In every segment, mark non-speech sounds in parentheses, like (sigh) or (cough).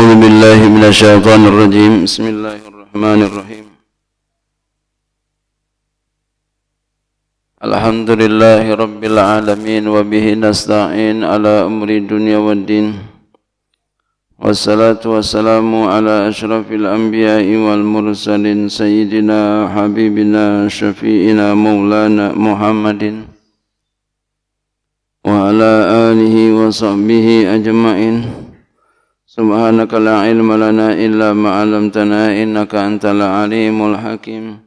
أعوذ بالله من الشيطان الرجيم. بسم الله الرحمن الرحيم. الحمد لله رب العالمين وبه نستعين على أمر الدنيا والدين. والصلاة والسلام على أشرف الأنبياء والمرسلين سيدنا حبيبنا شفيئنا مولانا محمد وعلى آله وصحبه أجمعين. سبحانك لا علم لنا إلا ما علمتنا إنك أنت العليم الحكيم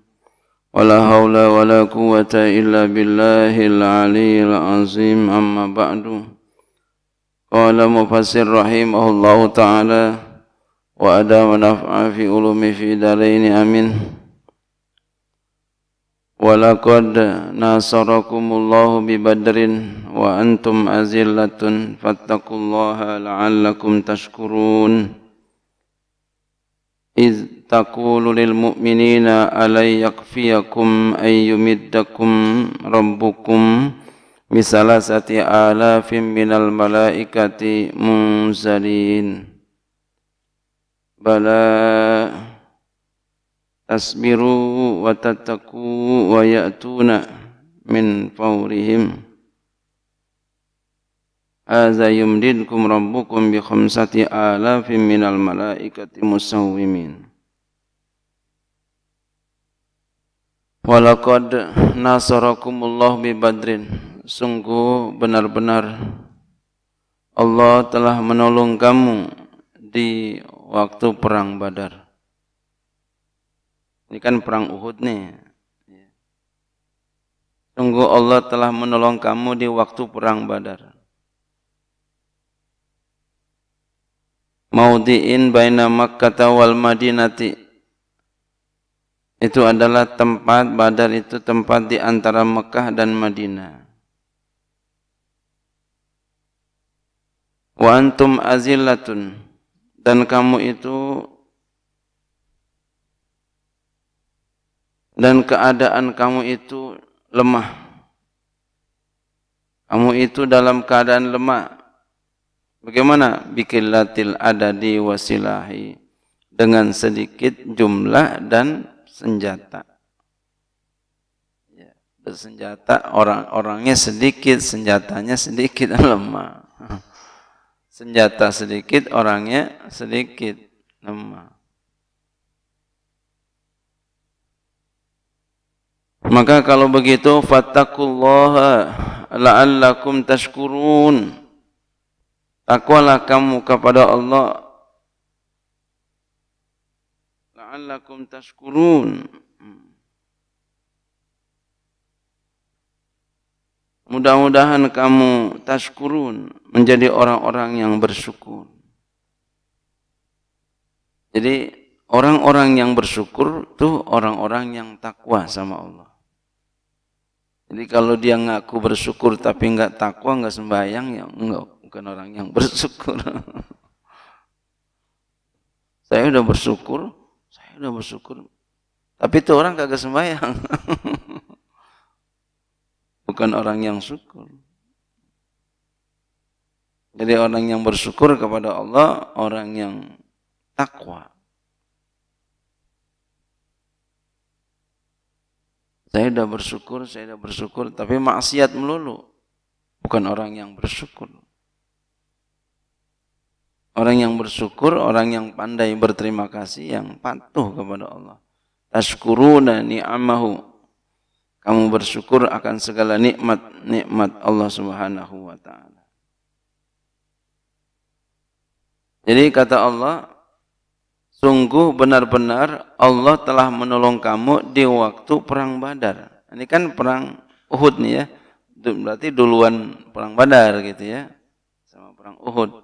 ولا حول ولا قوة إلا بالله العلي العظيم أما بعد قال مفسر رحمه الله تعالى وأدام نفع في علوم في دارين أمين ولقد ناصركم الله ببدر وأنتم أزلة فاتقوا الله لعلكم تشكرون. إذ تقول للمؤمنين ألن يكفيكم أن يمدكم ربكم بثلاثة آلاف من الملائكة منزلين. بلى tasbiru wa tattaku wa ya'tuna min fawrihim. Hadza yumdidkum rabbukum bi khamsati alafin minal malaikati musawwimin. Walaqad nasarakumullah bi badrin. Sungguh benar-benar Allah telah menolong kamu di waktu perang Badar ini kan perang Uhud nih. Sungguh Allah telah menolong kamu di waktu perang Badar. Maudiin baina Makkah wal Madinati. Itu adalah tempat Badar itu tempat di antara Mekah dan Madinah. Wa antum azillatun dan kamu itu dan keadaan kamu itu lemah. Kamu itu dalam keadaan lemah. Bagaimana? Bikillatil adadi wasilahi. Dengan sedikit jumlah dan senjata. Ya, bersenjata orang-orangnya sedikit, senjatanya sedikit (laughs) lemah. Senjata sedikit, orangnya sedikit lemah. Maka kalau begitu fattakullaha la'allakum tashkurun. Takwalah kamu kepada Allah. La'allakum tashkurun. Mudah-mudahan kamu tashkurun menjadi orang-orang yang bersyukur. Jadi orang-orang yang bersyukur tuh orang-orang yang takwa sama Allah. Jadi kalau dia ngaku bersyukur tapi enggak takwa, enggak sembahyang, ya enggak bukan orang yang (laughs) bersyukur. saya udah bersyukur, saya udah bersyukur. Tapi itu orang kagak sembahyang. (laughs) bukan orang yang syukur. Jadi orang yang bersyukur kepada Allah, orang yang takwa. Saya sudah bersyukur, saya sudah bersyukur, tapi maksiat melulu. Bukan orang yang bersyukur. Orang yang bersyukur, orang yang pandai berterima kasih, yang patuh kepada Allah. Tashkuruna ni'amahu. Kamu bersyukur akan segala nikmat-nikmat Allah Subhanahu wa taala. Jadi kata Allah, Sungguh benar-benar Allah telah menolong kamu di waktu perang Badar. Ini kan perang Uhud nih ya. Berarti duluan perang Badar gitu ya. Sama perang Uhud.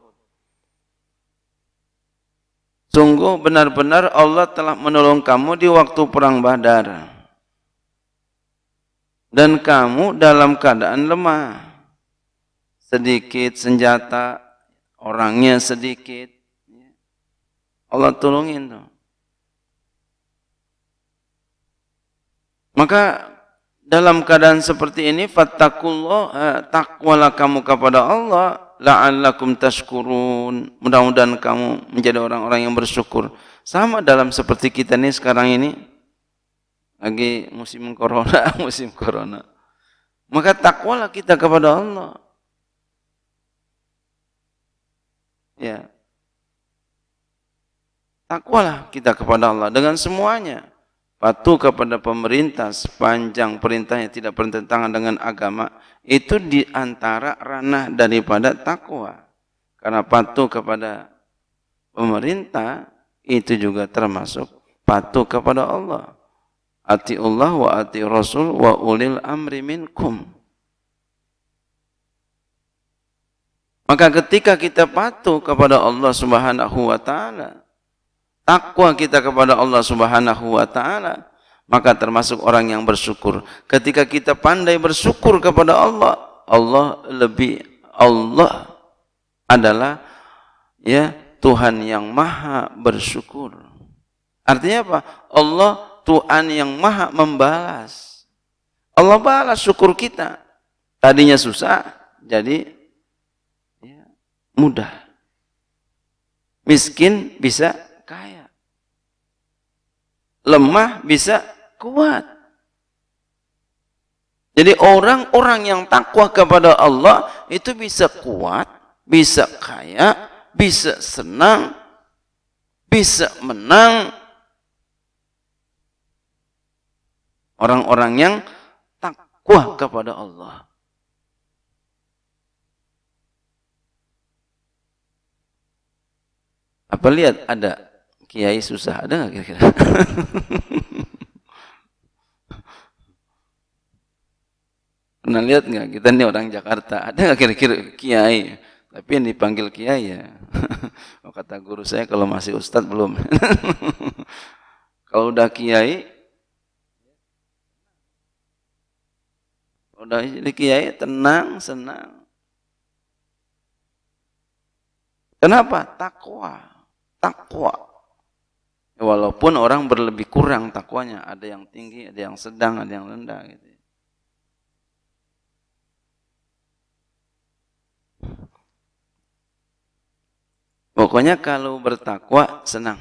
Sungguh benar-benar Allah telah menolong kamu di waktu perang Badar. Dan kamu dalam keadaan lemah. Sedikit senjata, orangnya sedikit Allah tolongin tuh. Maka dalam keadaan seperti ini fattakullah eh, takwalah kamu kepada Allah la'allakum tashkurun. Mudah-mudahan kamu menjadi orang-orang yang bersyukur. Sama dalam seperti kita nih sekarang ini lagi musim corona, (laughs) musim corona. Maka takwalah kita kepada Allah. Ya. Takwalah kita kepada Allah dengan semuanya. Patuh kepada pemerintah sepanjang perintahnya tidak bertentangan dengan agama itu di antara ranah daripada takwa. Karena patuh kepada pemerintah itu juga termasuk patuh kepada Allah. Ati Allah wa ati Rasul wa ulil amri minkum. Maka ketika kita patuh kepada Allah Subhanahu wa taala, takwa kita kepada Allah Subhanahu wa taala, maka termasuk orang yang bersyukur. Ketika kita pandai bersyukur kepada Allah, Allah lebih Allah adalah ya Tuhan yang maha bersyukur. Artinya apa? Allah Tuhan yang maha membalas. Allah balas syukur kita. Tadinya susah, jadi ya, mudah. Miskin bisa kaya lemah bisa kuat. Jadi orang-orang yang takwa kepada Allah itu bisa kuat, bisa kaya, bisa senang, bisa menang. Orang-orang yang takwa kepada Allah. Apa lihat ada kiai susah ada nggak kira-kira? (laughs) Pernah lihat nggak kita ini orang Jakarta ada nggak kira-kira kiai? Tapi yang dipanggil kiai ya. (laughs) Oh, kata guru saya kalau masih ustadz belum. (laughs) kalau udah kiai, udah jadi kiai tenang, senang. Kenapa? Takwa. Takwa. Walaupun orang berlebih kurang takwanya, ada yang tinggi, ada yang sedang, ada yang rendah gitu. Pokoknya kalau bertakwa senang.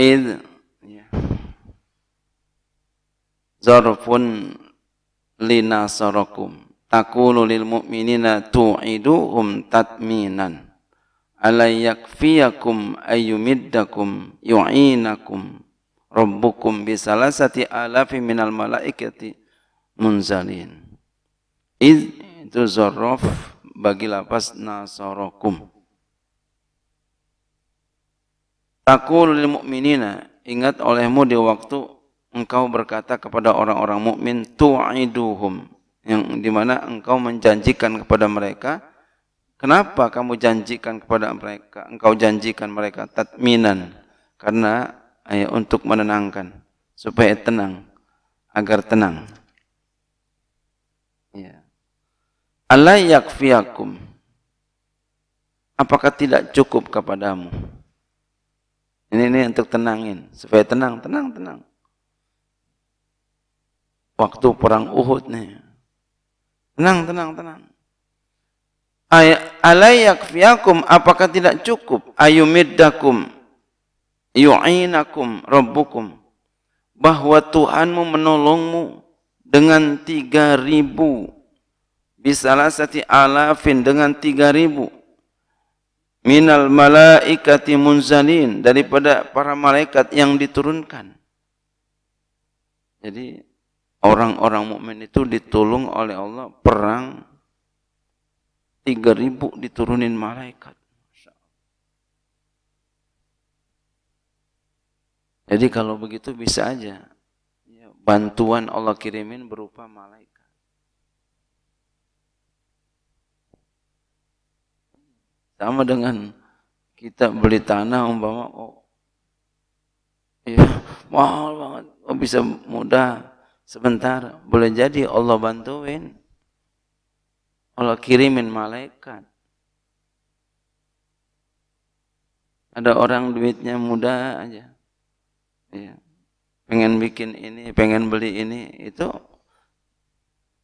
Id ya. Zarfun lina sarakum takulu lil mu'minina tu'iduhum tatminan alayakfiyakum ayyumiddakum yu'inakum rabbukum bisalasati alafi minal malaikati munzalin. Iz itu zarraf bagi lapas nasarakum. Takul mu'minina ingat olehmu di waktu engkau berkata kepada orang-orang mukmin tu'iduhum yang di mana engkau menjanjikan kepada mereka Kenapa kamu janjikan kepada mereka, engkau janjikan mereka tatminan? Karena ya, untuk menenangkan, supaya tenang, agar tenang. Ya. Allah yakfiakum. Apakah tidak cukup kepadamu? Ini, ini untuk tenangin, supaya tenang, tenang, tenang. Waktu perang Uhud nih. Tenang, tenang, tenang alayakfiyakum apakah tidak cukup? Ayumiddakum yu'inakum rabbukum. Bahwa Tuhanmu menolongmu dengan tiga ribu. Bisalasati alafin dengan tiga ribu. Minal malaikati munzalin daripada para malaikat yang diturunkan. Jadi orang-orang mukmin itu ditolong oleh Allah perang tiga ribu diturunin malaikat. Jadi kalau begitu bisa aja ya, bantuan Allah kirimin berupa malaikat. Sama dengan kita beli tanah umpama oh ya mahal banget, oh bisa mudah sebentar, boleh jadi Allah bantuin. Allah kirimin malaikat. Ada orang duitnya mudah aja. Ya. Pengen bikin ini, pengen beli ini, itu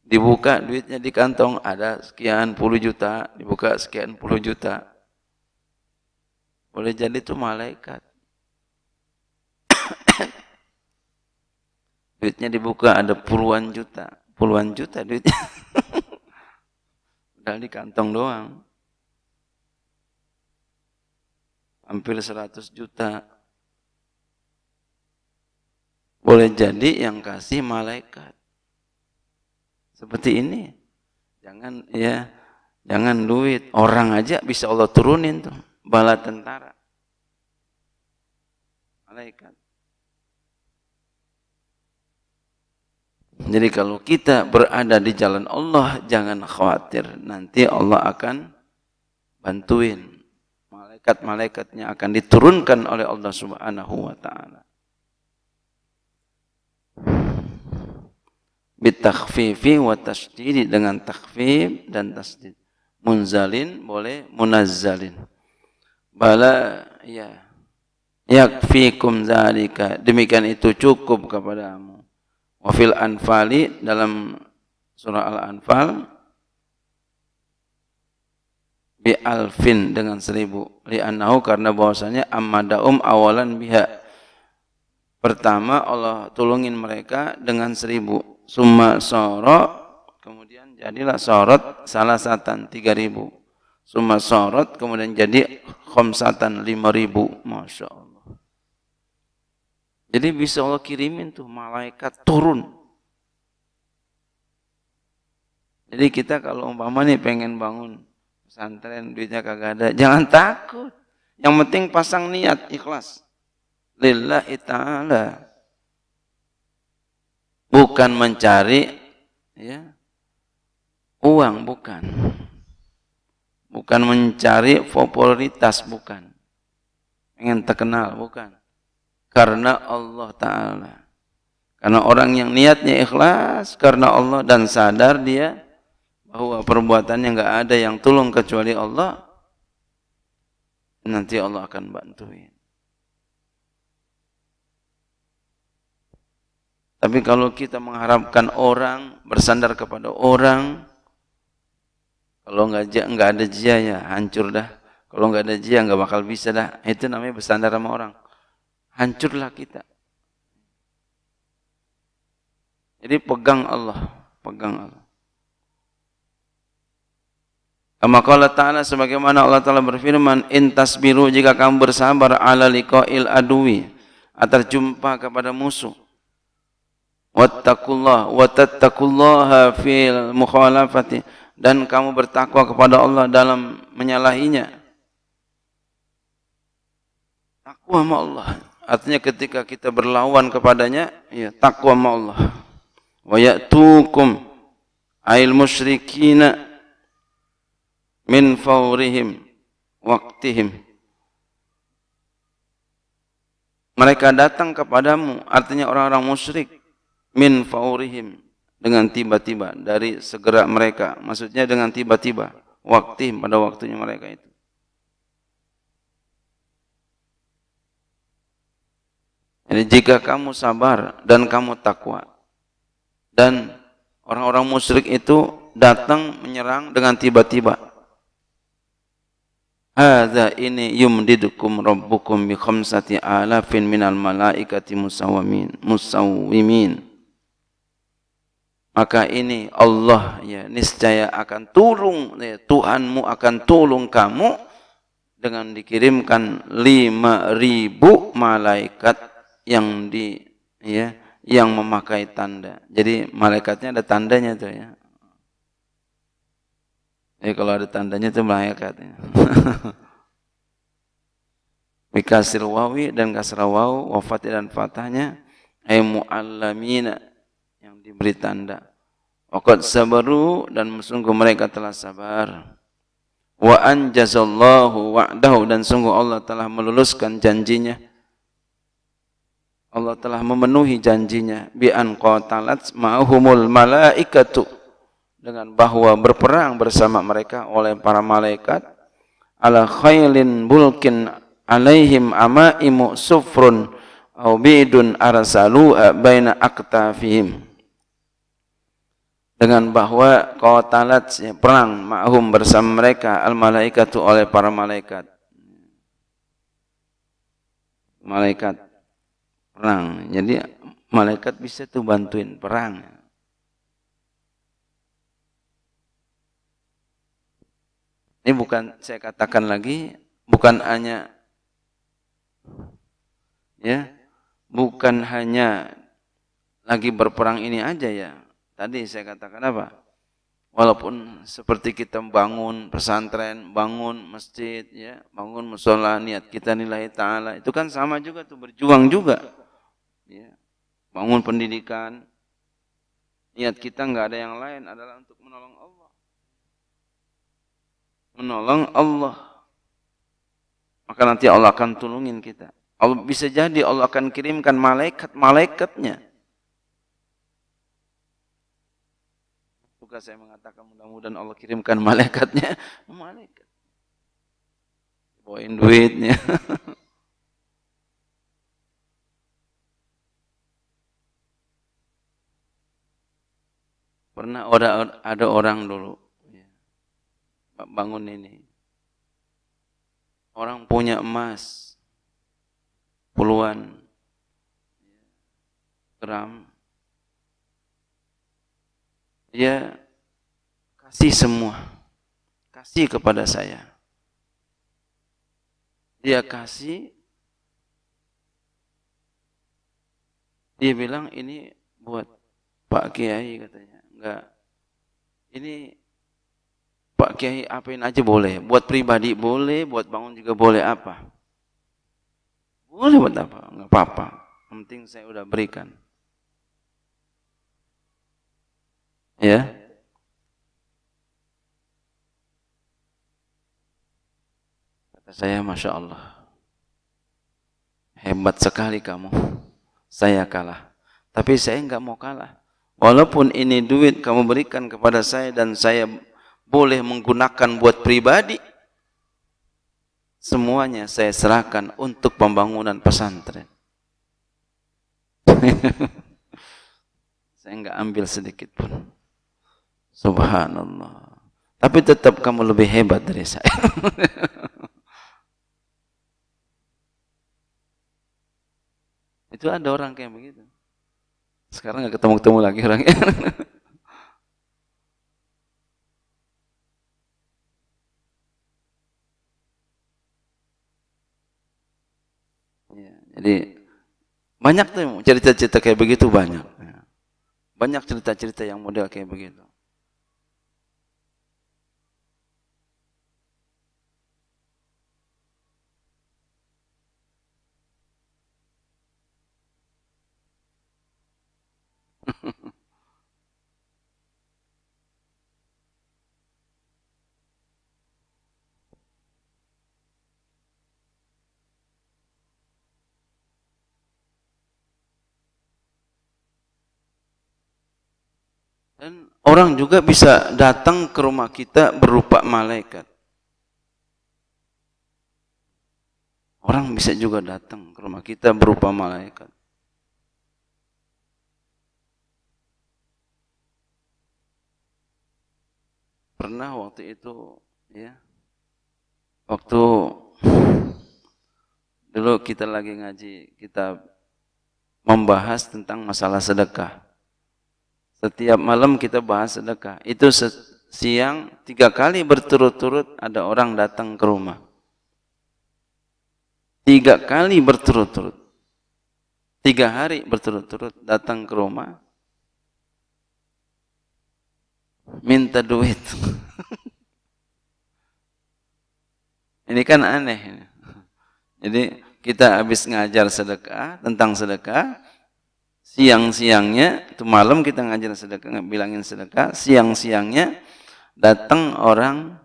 dibuka duitnya di kantong ada sekian puluh juta, dibuka sekian puluh juta. Boleh jadi itu malaikat. (coughs) duitnya dibuka ada puluhan juta, puluhan juta duitnya. (laughs) Udah di kantong doang. Hampir seratus juta. Boleh jadi yang kasih malaikat. Seperti ini. Jangan ya, jangan duit. Orang aja bisa Allah turunin tuh. Bala tentara. Malaikat. Jadi kalau kita berada di jalan Allah, jangan khawatir. Nanti Allah akan bantuin. Malaikat-malaikatnya akan diturunkan oleh Allah subhanahu wa ta'ala. bitakhfifi wa tasdidi dengan takhfif dan tasdid. Munzalin boleh munazzalin. Bala ya yakfikum zalika. Demikian itu cukup kepadamu. Wa fil anfali dalam surah Al-Anfal bi alfin dengan seribu. Li annahu karena bahwasanya ammadaum awalan biha. Pertama Allah tolongin mereka dengan seribu. Summa sorot kemudian jadilah sorot salah satan tiga ribu. Summa sorot kemudian jadi khomsatan lima ribu. Masya Allah jadi bisa Allah kirimin tuh malaikat turun. Jadi kita kalau umpama nih pengen bangun pesantren duitnya kagak ada jangan takut. Yang penting pasang niat ikhlas. Lillahi ta'ala. Bukan mencari ya uang bukan. Bukan mencari popularitas bukan. Ingin terkenal bukan karena Allah taala karena orang yang niatnya ikhlas karena Allah dan sadar dia bahwa perbuatannya nggak ada yang tolong kecuali Allah nanti Allah akan bantuin Tapi kalau kita mengharapkan orang, bersandar kepada orang, kalau nggak nggak ada jia ya hancur dah. Kalau nggak ada jia nggak bakal bisa dah. Itu namanya bersandar sama orang. Hancurlah kita. Jadi pegang Allah, pegang Allah. Kama qala ta'ala sebagaimana Allah Ta'ala berfirman, "In tasbiru jika kamu bersabar ala liqa'il adui atas jumpa kepada musuh." wattaqullah wa tattaqullaha fil mukhalafati dan kamu bertakwa kepada Allah dalam menyalahinya takwa sama Allah artinya ketika kita berlawan kepadanya ya takwa sama Allah. Wa ya'tukum ail musyrikina min fawrihim waqtihim. Mereka datang kepadamu artinya orang-orang musyrik min faurihim dengan tiba-tiba dari segera mereka maksudnya dengan tiba-tiba waktu pada waktunya mereka itu jadi jika kamu sabar dan kamu takwa dan orang-orang musyrik itu datang menyerang dengan tiba-tiba. Hadza ini yumdidukum rabbukum bi khamsati alafin minal malaikati musawwimin musawwimin maka ini Allah ya niscaya akan tolong ya, Tuhanmu akan tolong kamu dengan dikirimkan lima ribu malaikat yang di ya yang memakai tanda. Jadi malaikatnya ada tandanya tuh ya. Ya kalau ada tandanya itu malaikat. Ya. (laughs) Bikasir wawi dan kasra waw, wafat dan fatahnya ay muallamina diberi tanda. Waqad sabaru dan sungguh mereka telah sabar. Wa anjazallahu wa'dahu dan sungguh Allah telah meluluskan janjinya. Allah telah memenuhi janjinya. Bi an qatalat ma'humul malaikatu. Dengan bahwa berperang bersama mereka oleh para malaikat. Ala khailin bulkin alaihim amaimu sufrun au bidun arsalu baina aktafihim. Dengan bahwa qatalat ya, perang ma'hum bersama mereka al malaikatu oleh para malaikat. Malaikat perang jadi malaikat bisa tuh bantuin perang ini bukan saya katakan lagi bukan hanya ya bukan hanya lagi berperang ini aja ya. Tadi saya katakan apa? Walaupun seperti kita bangun pesantren, bangun masjid, ya, bangun musola, niat kita nilai taala, itu kan sama juga tuh berjuang juga. Ya. Bangun pendidikan, niat kita nggak ada yang lain adalah untuk menolong Allah. Menolong Allah. Maka nanti Allah akan tolongin kita. Allah bisa jadi Allah akan kirimkan malaikat-malaikatnya. Bukan saya mengatakan mudah-mudahan Allah kirimkan (laughs) malaikatnya. Malaikat. Bawain duitnya. (laughs) Pernah ada, ada orang dulu ya, bangun ini. Orang punya emas puluhan gram. Dia kasih semua kasih kepada saya. Dia kasih dia bilang ini buat Pak Kiai katanya enggak ini Pak Kiai apain aja boleh buat pribadi boleh buat bangun juga boleh apa boleh buat apa? Enggak apa-apa. Penting saya udah berikan. Ya. Kata saya, Masya Allah. Hebat sekali kamu. Saya kalah. Tapi saya enggak mau kalah. Walaupun ini duit kamu berikan kepada saya dan saya boleh menggunakan buat pribadi, semuanya saya serahkan untuk pembangunan pesantren. (laughs) saya enggak ambil sedikit pun. Subhanallah. Tapi tetap kamu lebih hebat dari saya. (laughs) Itu ada orang kayak begitu. Sekarang nggak ketemu-ketemu lagi orangnya. (laughs) Jadi banyak tuh cerita-cerita kayak begitu banyak. Banyak cerita-cerita yang model kayak begitu. Dan orang juga bisa datang ke rumah kita berupa malaikat. Orang bisa juga datang ke rumah kita berupa malaikat. Pernah waktu itu ya. Waktu dulu kita lagi ngaji, kita membahas tentang masalah sedekah. Setiap malam kita bahas sedekah. Itu siang tiga kali berturut-turut ada orang datang ke rumah. Tiga kali berturut-turut. Tiga hari berturut-turut datang ke rumah. Minta duit. (laughs) Ini kan aneh. Jadi kita habis ngajar sedekah, tentang sedekah, siang-siangnya itu malam kita ngajar sedekah bilangin sedekah siang-siangnya datang orang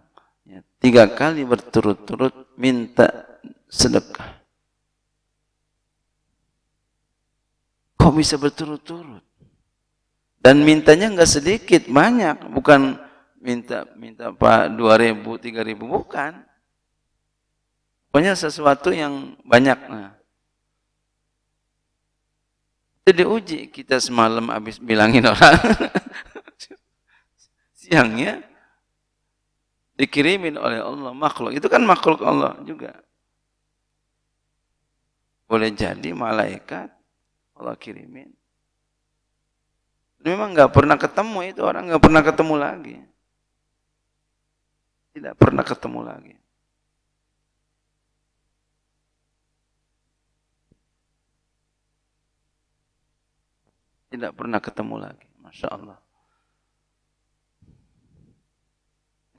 ya, tiga kali berturut-turut minta sedekah. Kok bisa berturut-turut? Dan mintanya nggak sedikit banyak. Bukan minta minta pak dua ribu tiga ribu bukan. Pokoknya sesuatu yang banyak. Nah itu diuji kita semalam habis bilangin orang. (laughs) siangnya dikirimin oleh Allah makhluk. Itu kan makhluk Allah juga. Boleh jadi malaikat Allah kirimin. Memang nggak pernah ketemu itu orang nggak pernah ketemu lagi. Tidak pernah ketemu lagi. Tidak pernah ketemu lagi. Masya Allah.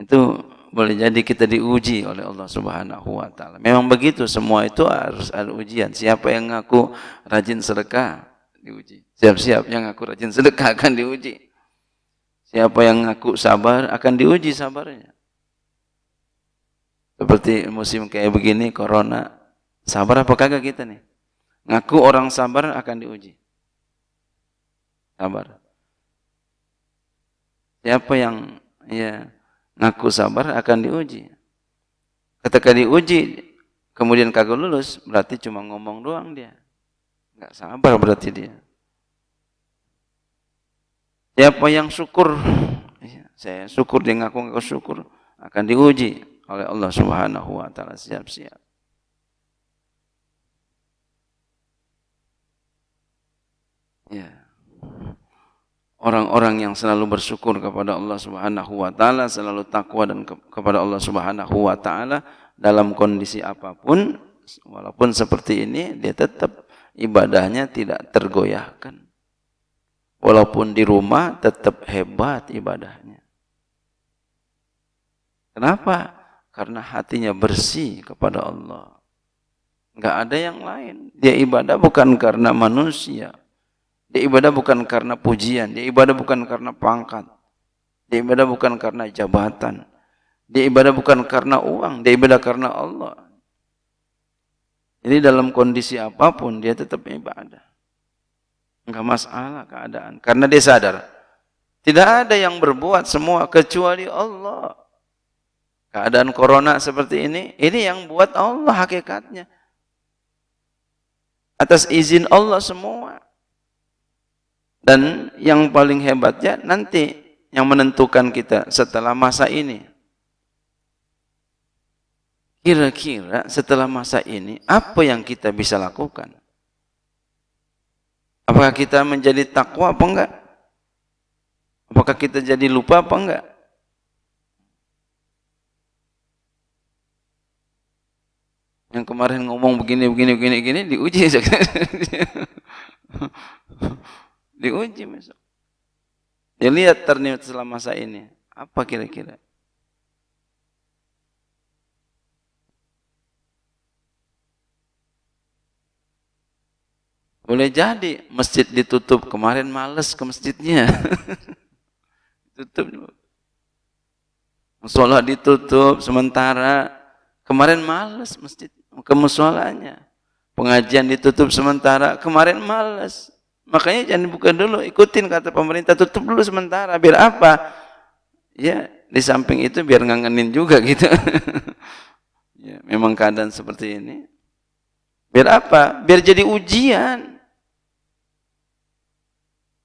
Itu boleh jadi kita diuji oleh Allah Subhanahu wa taala. Memang begitu semua itu harus ada ujian. Siapa yang ngaku rajin sedekah diuji. Siap-siap yang ngaku rajin sedekah akan diuji. Siapa yang ngaku sabar akan diuji sabarnya. Seperti musim kayak begini corona, sabar apa kagak kita nih? Ngaku orang sabar akan diuji. Sabar. Siapa yang ya ngaku sabar akan diuji. Ketika diuji kemudian kagak lulus berarti cuma ngomong doang dia. Enggak sabar berarti dia. Siapa yang syukur ya, saya syukur dia ngaku ngaku syukur akan diuji oleh Allah Subhanahu wa taala siap-siap. Ya orang-orang yang selalu bersyukur kepada Allah Subhanahu wa taala, selalu takwa dan ke kepada Allah Subhanahu wa taala dalam kondisi apa pun, walaupun seperti ini dia tetap ibadahnya tidak tergoyahkan. Walaupun di rumah tetap hebat ibadahnya. Kenapa? Karena hatinya bersih kepada Allah. Enggak ada yang lain. Dia ibadah bukan karena manusia, dia ibadah bukan karena pujian, dia ibadah bukan karena pangkat. Dia ibadah bukan karena jabatan. Dia ibadah bukan karena uang, dia ibadah karena Allah. Jadi dalam kondisi apa pun dia tetap ibadah. Enggak masalah keadaan. Karena dia sadar. Tidak ada yang berbuat semua kecuali Allah. Keadaan corona seperti ini, ini yang buat Allah hakikatnya. Atas izin Allah semua. Dan yang paling hebatnya nanti yang menentukan kita setelah masa ini. Kira-kira setelah masa ini apa yang kita bisa lakukan? Apakah kita menjadi takwa apa enggak? Apakah kita jadi lupa apa enggak? Yang kemarin ngomong begini begini begini begini diuji (laughs) (laughs) Diuji besok. Dia lihat ternyata selama masa ini. Apa kira-kira? Boleh jadi masjid ditutup. Kemarin males ke masjidnya. (laughs) tutup. Musola ditutup sementara. Kemarin males masjid ke musolanya. Pengajian ditutup sementara. Kemarin males. Makanya jangan buka dulu, ikutin kata pemerintah, tutup dulu sementara. Biar apa? Ya, di samping itu biar ngangenin juga gitu. (laughs) ya, memang keadaan seperti ini. Biar apa? Biar jadi ujian.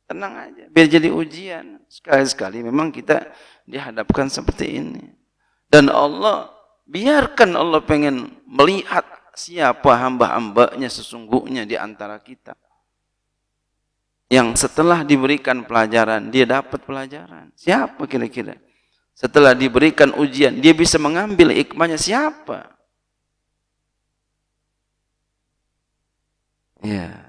Tenang aja, biar jadi ujian. Sekali-sekali memang kita dihadapkan seperti ini. Dan Allah, biarkan Allah pengen melihat siapa hamba-hambanya sesungguhnya di antara kita yang setelah diberikan pelajaran dia dapat pelajaran. Siapa kira-kira? Setelah diberikan ujian dia bisa mengambil hikmahnya. Siapa? Ya.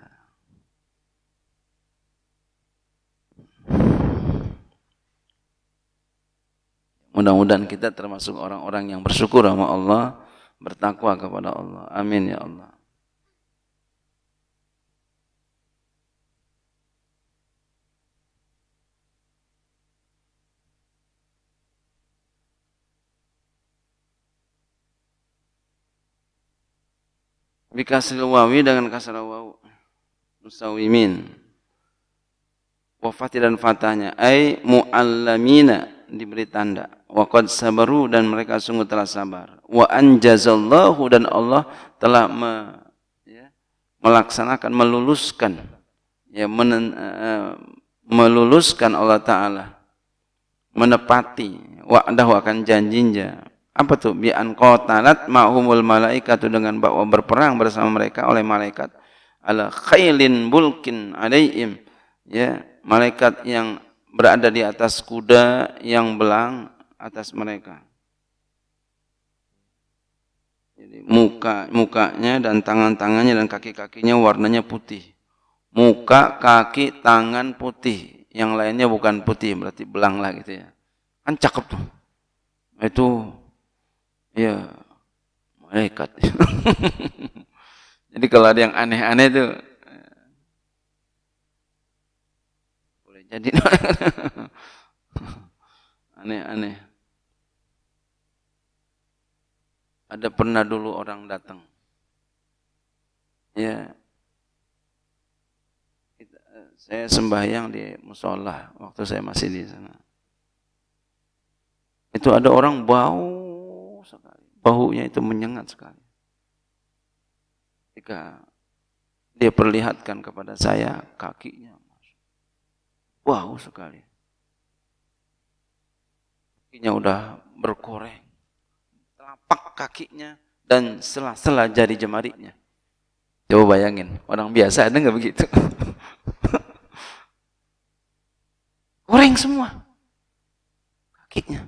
Mudah-mudahan kita termasuk orang-orang yang bersyukur sama Allah, bertakwa kepada Allah. Amin ya Allah. Bikasril wawi dengan kasar waw. Musawimin. Wafati dan fatahnya. Ay mu'allamina diberi tanda. Wa sabaru dan mereka sungguh telah sabar. Wa anjazallahu dan Allah telah me, ya, melaksanakan, meluluskan. Ya, menen, uh, meluluskan Allah Ta'ala. menepati wa'dahu akan janjinya. Apa tuh? Bi an qatalat ma'humul malaikatu dengan bahwa berperang bersama mereka oleh malaikat ala khailin bulkin alaihim ya malaikat yang berada di atas kuda yang belang atas mereka. Jadi muka mukanya dan tangan-tangannya dan kaki-kakinya warnanya putih. Muka, kaki, tangan putih. Yang lainnya bukan putih, berarti belang lah gitu ya. Kan cakep tuh. Itu ya malaikat. (laughs) Jadi kalau ada yang aneh-aneh tuh boleh jadi (laughs) aneh-aneh. Ada pernah dulu orang datang. Ya. Saya sembahyang di musola waktu saya masih di sana. Itu ada orang bau sekali. Baunya itu menyengat sekali. Ketika dia perlihatkan kepada saya kakinya. Bau sekali. Kakinya udah berkoreng telapak kakinya dan sela-sela jari jemarinya. Coba bayangin, orang biasa ada nggak begitu? (laughs) Goreng semua kakinya.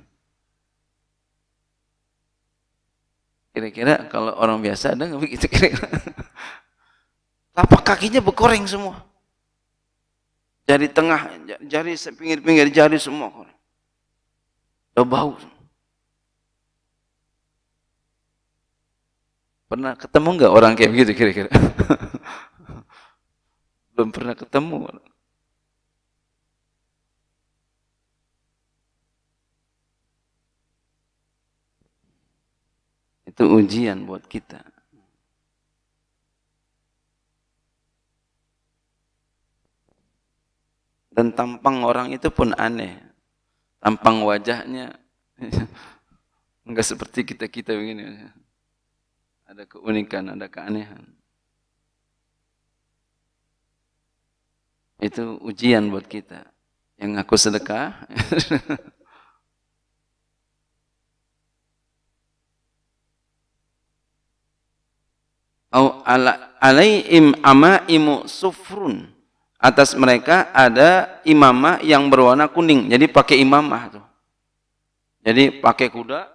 Kira-kira kalau orang biasa ada nggak begitu kira-kira? (laughs) Tapak kakinya berkoreng semua. Jari tengah, jari pinggir-pinggir jari semua koreng. Udah bau. Pernah ketemu nggak orang kayak begitu kira-kira? (laughs) Belum pernah ketemu. Itu ujian buat kita. Dan tampang orang itu pun aneh. Tampang wajahnya (laughs) enggak seperti kita-kita begini ada keunikan, ada keanehan. Itu ujian buat kita. Yang aku sedekah, (laughs) au ala alaihim amaimu sufrun. Atas mereka ada imamah yang berwarna kuning. Jadi pakai imamah tuh. Jadi pakai kuda.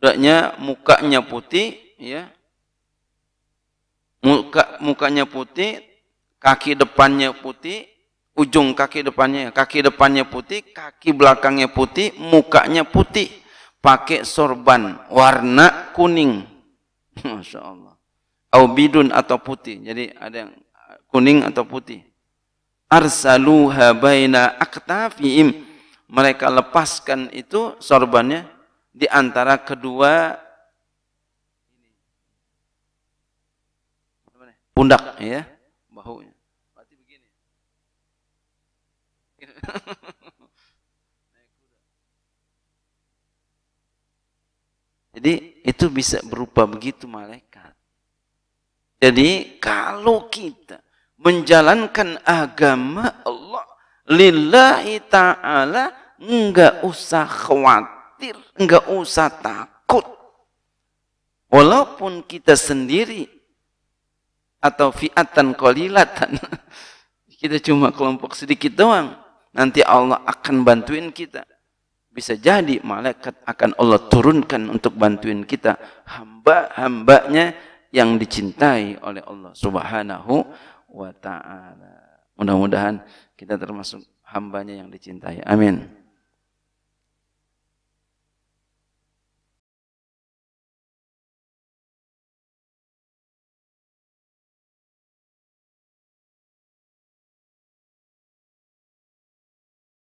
Kudanya mukanya putih ya. Muka mukanya putih kaki depannya putih ujung kaki depannya kaki depannya putih kaki belakangnya putih mukanya putih pakai sorban warna kuning. (laughs) Masya Allah. Au bidun atau putih. Jadi ada yang kuning atau putih. Arsaluha baina aktafihim. Mereka lepaskan itu sorbannya di antara kedua pundak ya bahunya. Berarti begini jadi itu bisa berupa begitu malaikat jadi kalau kita menjalankan agama Allah lillahi ta'ala enggak usah khawatir enggak usah takut. Walaupun kita sendiri atau fiatan qalilatan, (laughs) kita cuma kelompok sedikit doang, nanti Allah akan bantuin kita. Bisa jadi malaikat akan Allah turunkan untuk bantuin kita hamba-hambanya yang dicintai oleh Allah Subhanahu wa taala. Mudah-mudahan kita termasuk hambanya yang dicintai. Amin.